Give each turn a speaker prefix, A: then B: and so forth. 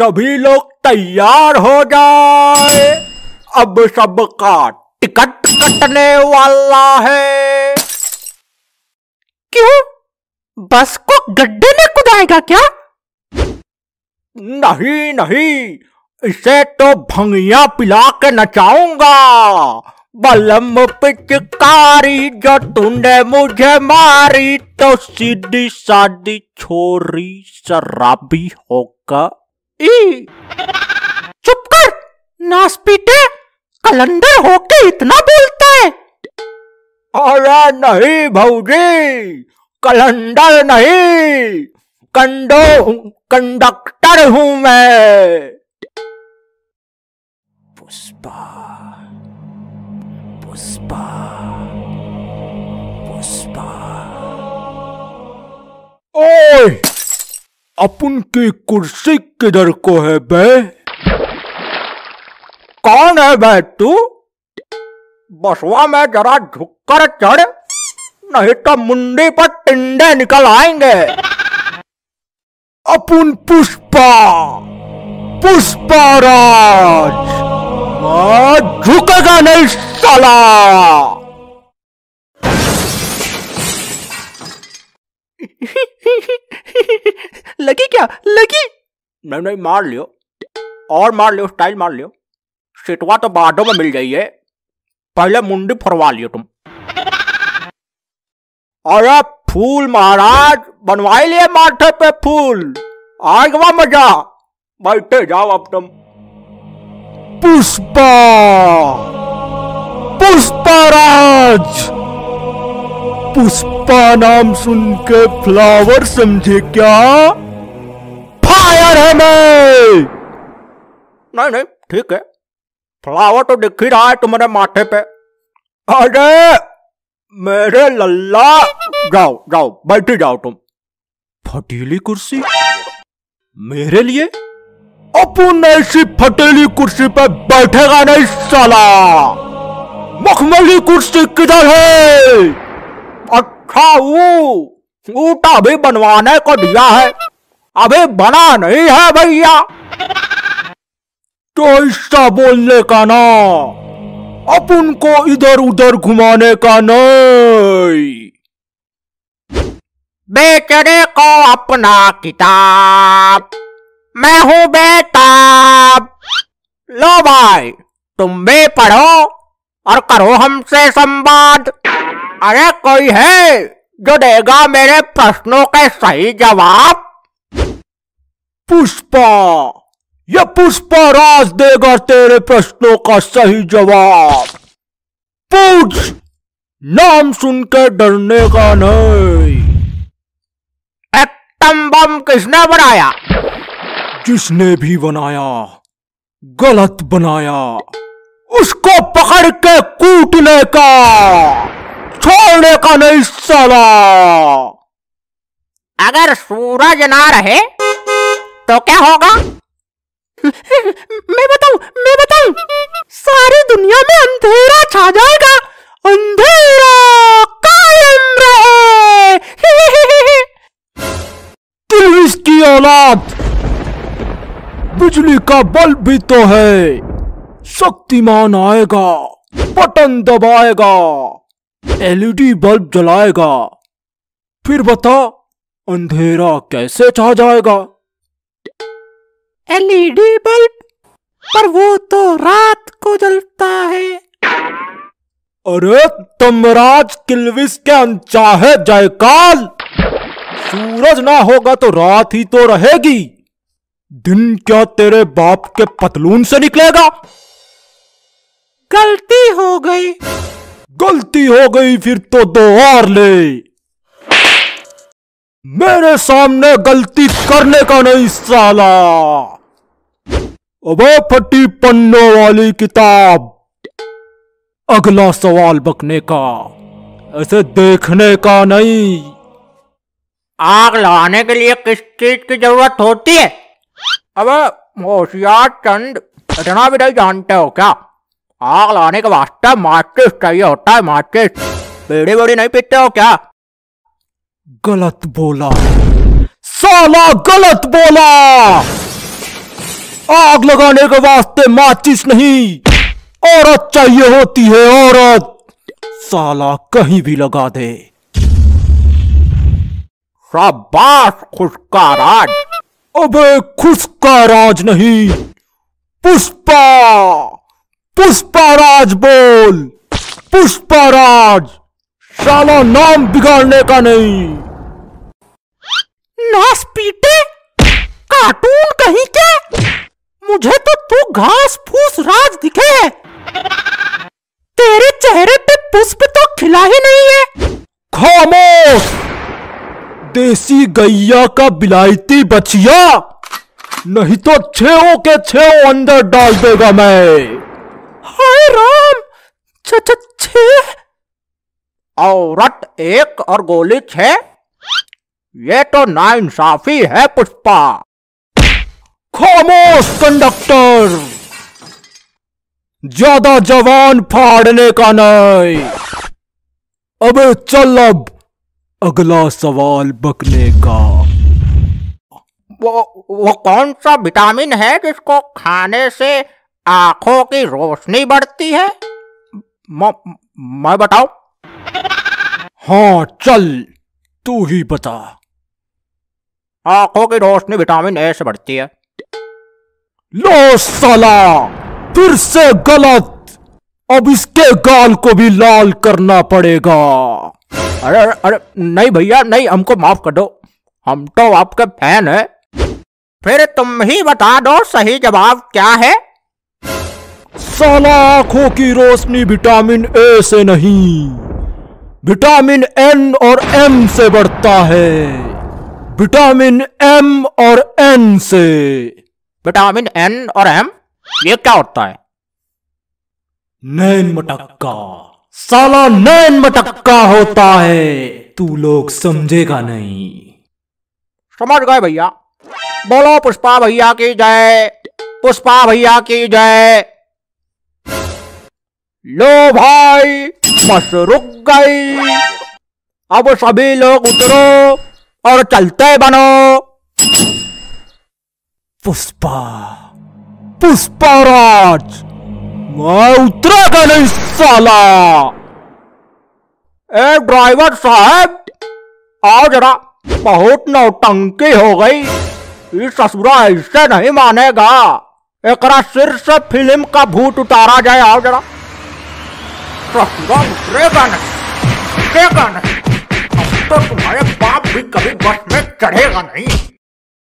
A: सभी लोग तैयार हो जाए। अब सबका टिकट कटने वाला है।
B: क्यों? बस को गड्ढे में कुदाएगा क्या?
A: नहीं नहीं इसे तो भंगिया पिला के नचाऊँगा। बलम पिचकारी जो तूने मुझे मारी तो सीधी सादी छोरी शराबी होगा
B: चुप कर। नास पीटे। कलंदर होके इतना बोलता है।
A: अरे नहीं भौजी। कलंदर नहीं। कंडो कंडक्टर हूँ मैं। पुष्पा। पुष्पा। पुष्पा। ओए। अपन की कुर्सी किधर को है बे? कौन है बे तू? बसवा में जरा झुककर चढ़, नहीं तो मुंडी पर टिंडे निकल आएँगे। अपुन पुष्पा पुष्पा राज। झुकेगा नहीं साला।
B: लगी क्या? लगी।
A: नहीं नहीं मार लियो। और मार लियो स्टाइल मार लियो। सिटवा तो बाडों में मिल जाइए पहले मुंडी फरवा लियो तुम। अरे फूल महाराज बनवाई लिए माथे पे फूल। आएगा मज़ा। बैठे जाओ अब तुम। पुष्पा। पुष्पाराज पुष्पा नाम सुन के फ्लावर समझे क्या? फायर है मैं! नहीं नहीं ठीक है। फ्लावर तो दिख ही रहा है तुम्हारे माथे पे। अरे मेरे लल्ला! जाओ जाओ बैठे जाओ तुम। फटीली कुर्सी? मेरे लिए? अपन ऐसी फटेली कुर्सी पे बैठेगा नहीं साला। मखमली कुर्सी किधर है? वो ऊटा भी बनवाने को दिया है। अभी बना नहीं है भैया। तो ऐसा बोलने का ना। अपन को इधर उधर घुमाने का नहीं। बेचने को अपना किताब। मैं हूँ बेताब। लो भाई, तुम भी पढ़ो और करो हमसे संवाद। अरे कोई है जो देगा मेरे प्रश्नों के सही जवाब? पुष्पा ये पुष्पा राज देगा तेरे प्रश्नों का सही जवाब। पूछ नाम सुन के डरने का नहीं। एटम बम किसने बनाया? जिसने भी बनाया गलत बनाया उसको पकड़ के कूटने का। छोड़ने का नहीं साला। अगर सूरज ना रहे तो क्या होगा?
B: मैं बताऊँ मैं बताऊँ। सारी दुनिया में अंधेरा छा जाएगा। अंधेरा कायम रहे।
A: औलाद। बिजली का बल्ब भी तो है। शक्तिमान आएगा बटन दबाएगा। एलईडी बल्ब जलाएगा। फिर बता अंधेरा कैसे छा जाएगा?
B: एलईडी बल्ब पर वो तो रात को जलता है।
A: अरे तमराज किलविस के अनचाहे जयकाल! सूरज ना होगा तो रात ही तो रहेगी। दिन क्या तेरे बाप के पतलून से निकलेगा?
B: गलती हो गई।
A: गलती हो गई फिर तो दो और ले। मेरे सामने गलती करने का नहीं साला। अबे फटी पन्नों वाली किताब। अगला सवाल बकने का। ऐसे देखने का नहीं। आग लगाने के लिए किस चीज़ की ज़रूरत होती है? अबे होशियार चंद इतना भी नहीं जानते हो क्या? आग लगाने के वास्ते माचिस चाहिए होता है माचिस बीड़ी बीड़ी नहीं पीते हो क्या? गलत बोला। साला गलत बोला। आग लगाने के वास्ते माचिस नहीं। औरत चाहिए होती है औरत। साला कहीं भी लगा दे। शाबाश खुशका राज। अबे खुशका राज नहीं। पुष्पा। पुष्पा राज बोल। पुष्पा राज। साला नाम बिगाड़ने का नहीं।
B: नास पीटे? कार्टून कहीं के मुझे तो तू घास फूस राज दिखे तेरे चेहरे पे पुष्प तो खिला ही नहीं है।
A: खामोश। देसी गैया का बिलायती बचिया नहीं तो छेओ के छेओ अंदर डाल देगा मैं।
B: हाय राम, छ छ, छे।
A: औरत एक और गोली छह ये तो नाइंसाफी है पुष्पा। खामोश कंडक्टर। ज़्यादा जवान फाड़ने का नहीं। अबे चल अब अगला सवाल बकने का। वो वो कौन सा विटामिन है जिसको खाने से आँखों की रोशनी बढ़ती है। म, मैं बताऊँ? हाँ चल तू ही बता। आँखों की रोशनी विटामिन ए से बढ़ती है। लो साला फिर से गलत। अब इसके गाल को भी लाल करना पड़ेगा। अरे अरे अरे नहीं भैया नहीं हमको माफ़ कर दो। हम तो आपके फ़ैन है। फिर तुम ही बता दो सही जवाब क्या है? साला आँखों की रोशनी विटामिन ए से नहीं विटामिन एन और एम से बढ़ता है। विटामिन एम और एन से। विटामिन एन और एम ये क्या होता है? नैन मटक्का। साला नैन मटक्का होता है। तू लोग समझेगा नहीं। समझ गए भैया। बोलो पुष्पा भैया की जय। पुष्पा भैया की जय। लो भाई, बस रुक गई। अब सभी लोग उतरो और चलते बनो। पुष्पा पुष्पा राज, मैं उतरेगा नहीं साला ए, ड्राइवर साहब, आओ जरा, बहुत नौटंकी हो गई। ये ससुरा ऐसे नहीं मानेगा। एक सिर से फ़िल्म का भूत उतारा जाए, आओ जरा। उतरेगा नहीं उतरेगा नहीं अब तो तुम्हारे बाप भी कभी बस में चढ़ेगा नहीं।